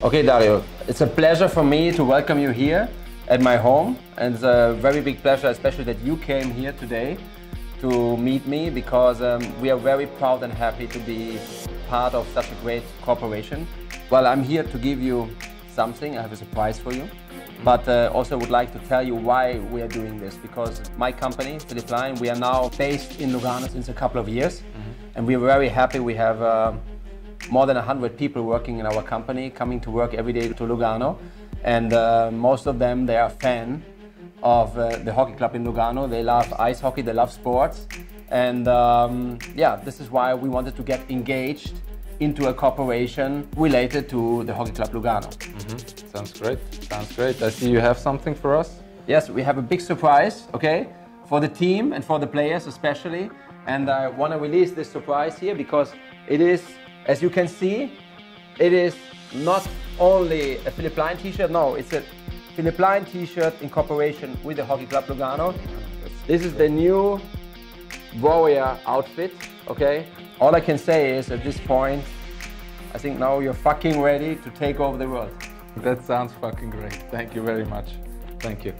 Okay, Dario, it's a pleasure for me to welcome you here at my home. And it's a very big pleasure, especially that you came here today to meet me because um, we are very proud and happy to be part of such a great corporation. Well, I'm here to give you something. I have a surprise for you. But uh, also would like to tell you why we are doing this because my company, Philipp Plein, we are now based in Lugano since a couple of years. Mm -hmm. And we're very happy. We have uh, more than 100 people working in our company, coming to work every day to Lugano. And uh, most of them, they are fan of uh, the hockey club in Lugano. They love ice hockey, they love sports. And um, yeah, this is why we wanted to get engaged into a cooperation related to the Hockey Club Lugano. Mm -hmm. Sounds great. Sounds great. I see you have something for us. Yes, we have a big surprise, okay, for the team and for the players especially. And I want to release this surprise here because it is as you can see, it is not only a Philipp Plein t-shirt, no, it's a Philipp Plein t-shirt in cooperation with the Hockey Club Lugano. This is the new warrior outfit, okay? All I can say is at this point, I think now you're fucking ready to take over the world. That sounds fucking great. Thank you very much. Thank you.